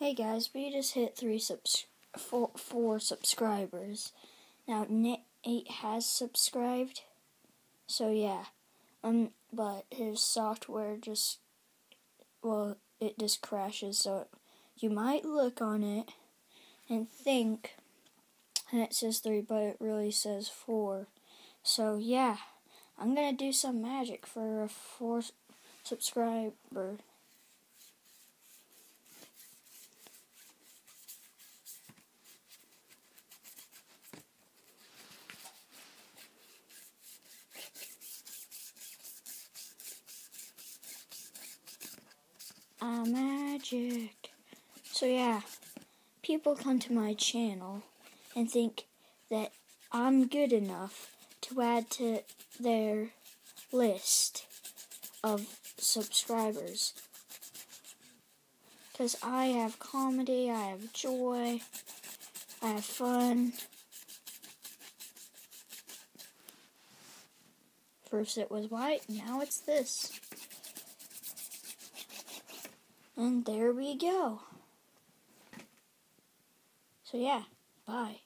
Hey guys, we just hit three subs four, four subscribers. Now Nate has subscribed, so yeah. Um, but his software just well, it just crashes. So you might look on it and think, and it says three, but it really says four. So yeah, I'm gonna do some magic for a four subscriber. Ah, magic. So yeah, people come to my channel and think that I'm good enough to add to their list of subscribers. Because I have comedy, I have joy, I have fun. First it was white, now it's this. And there we go. So yeah, bye.